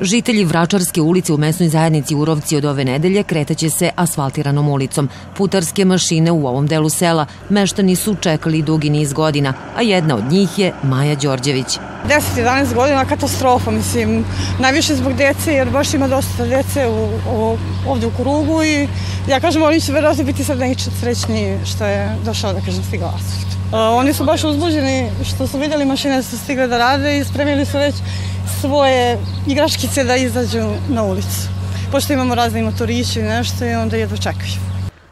Žitelji Vračarske ulice u mesnoj zajednici Urovci od ove nedelje kretaće se asfaltiranom ulicom. Putarske mašine u ovom delu sela meštani su čekali dugi niz godina, a jedna od njih je Maja Đorđević. 10-11 godina katastrofa, mislim, najviše zbog dece, jer baš ima dosta dece u, u, ovde u krugu i ja kažem, oni će verovatno biti sad neće srećni što je došao, da kažem, stigao asfalt. Uh, oni su baš uzbuđeni što su vidjeli mašine da su stigle da rade i spremili su već svoje igračkice da izađu na ulicu. Pošto imamo razne motoriće i nešto i onda jedva čekaju.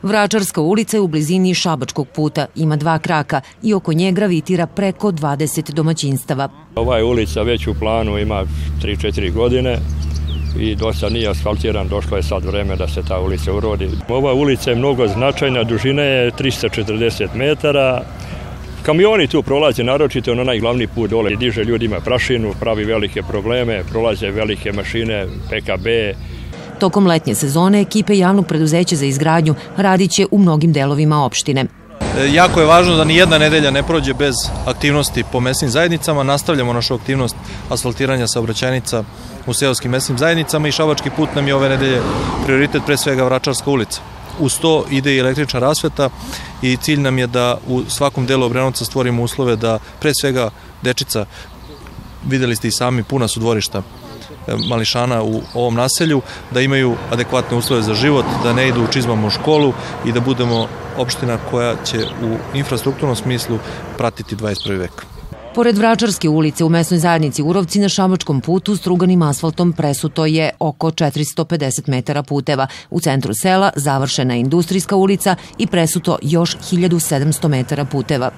Vračarska ulica je u blizini Šabačkog puta, ima dva kraka i oko nje gravitira preko 20 domaćinstava. Ova je ulica već u planu ima 3-4 godine i dosta nije asfaltiran, došlo je sad vreme da se ta ulica urodi. Ova ulica je mnogo značajna, dužina je 340 metara, Kamioni tu prolaze naročito na onaj glavni put dole. Diže ljudima prašinu, pravi velike probleme, prolaze velike mašine, PKB, Tokom letnje sezone ekipe javnog preduzeća za izgradnju radiće u mnogim delovima opštine. E, jako je važno da ni jedna nedelja ne prođe bez aktivnosti po mesnim zajednicama. Nastavljamo našu aktivnost asfaltiranja saobraćajnica u seoskim mesnim zajednicama i Šabački put nam je ove nedelje prioritet pre svega Vračarska ulica. Uz to ide i električna rasveta i cilj nam je da u svakom delu Obrenovca stvorimo uslove da pre svega dečica, videli ste i sami, puna su dvorišta e, mališana u ovom naselju, da imaju adekvatne uslove za život, da ne idu u čizmama u školu i da budemo opština koja će u infrastrukturnom smislu pratiti 21. vek. Pored Vračarske ulice u mesnoj zajednici Urovci na Šamačkom putu struganim asfaltom presuto je oko 450 metara puteva. U centru sela završena je industrijska ulica i presuto još 1700 metara puteva.